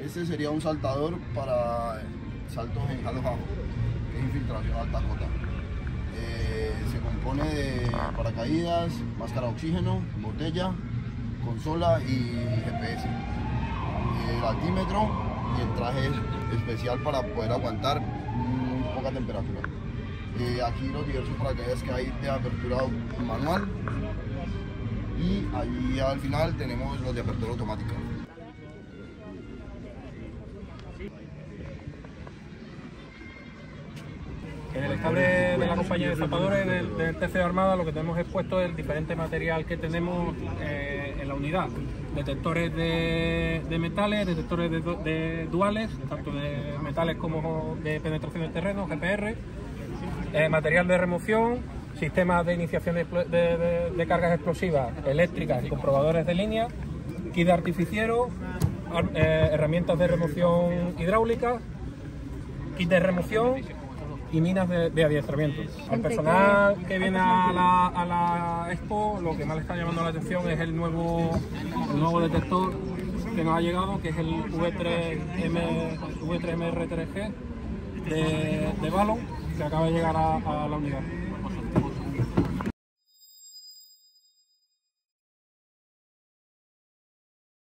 Este sería un saltador para saltos en halo bajo, que es infiltración alta cota. Eh, se compone de paracaídas, máscara de oxígeno, botella, consola y GPS. El altímetro y el traje especial para poder aguantar muy poca temperatura. Eh, aquí los diversos paracaídas que hay de apertura manual y ahí al final tenemos los de apertura automática. En el estable de la compañía de zapadores del, del TC Armada lo que tenemos expuesto es el diferente material que tenemos eh, en la unidad. Detectores de, metales, detectores de, duales, tanto de metales como de penetración del terreno, GPR, eh, material de remoción, sistemas de iniciación de cargas explosivas eléctricas y comprobadores de línea, kit de artificiero, eh, herramientas de remoción hidráulica, kit de remoción y minas de, de adiestramiento. Al personal que viene a la, a la, expo, lo que más le está llamando la atención es el nuevo, el nuevo detector que nos ha llegado, que es el V3M, V3MR3G de, de Balon, que acaba de llegar a, a la unidad.